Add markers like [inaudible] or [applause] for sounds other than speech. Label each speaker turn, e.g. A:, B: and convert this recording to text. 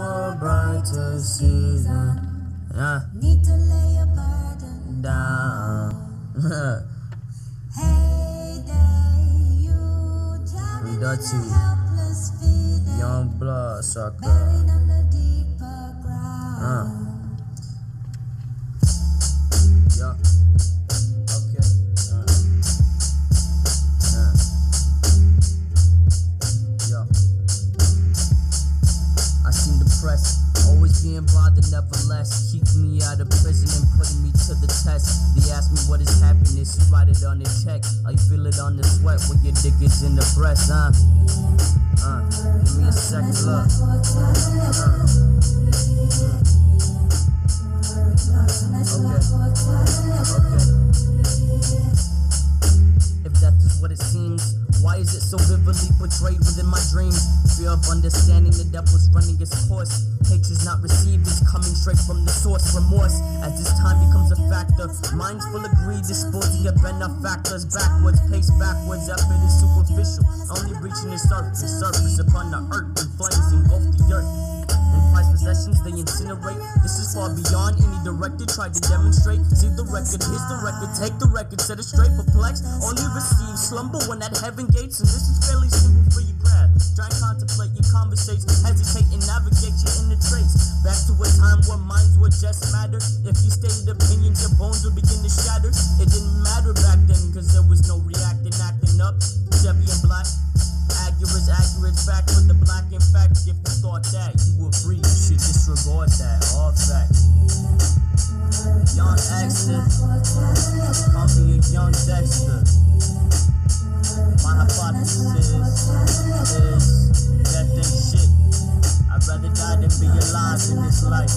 A: for a brighter season. Uh,
B: Need to lay your burden.
A: down. [laughs]
B: Hey there, you drowning in
A: Dirty.
B: a helpless feeling.
A: Young blood sucker.
B: Buried under deeper ground.
A: Uh. Always being bothered, nevertheless. Keeping me out of prison and putting me to the test. They ask me what is happiness, you write it on the check. I feel it on the sweat when your dick is in the breast, huh? Uh, give me a second look. Okay. Is it so vividly portrayed within my dreams? Fear of understanding the devil's running its course. Hatred's not received, it's coming straight from the source. Remorse, as this time becomes a factor. Minds full of greed, disposing of benefactors. Backwards, pace backwards, effort is superficial. Only reaching the surface, surface upon the earth, and flames engulf the earth. Possessions they incinerate. This is far beyond any director tried to demonstrate. See the record, here's the record, take the record, set it straight, perplexed. Only receive slumber when at heaven gates, and this is fairly simple for you grab. Try and contemplate your conversations, hesitate and navigate your inner traits. Back to a time where minds were just matter. If you stated opinions, your bones would begin to shatter. It didn't matter back then, cause there was no reacting, acting up. Chevy and black. Fact for the black in fact. If you thought that you were free, you should disregard that. All fact. Young Exter, call me a young Dexter. My hypothesis is that they shit. I'd rather die than be alive in this life.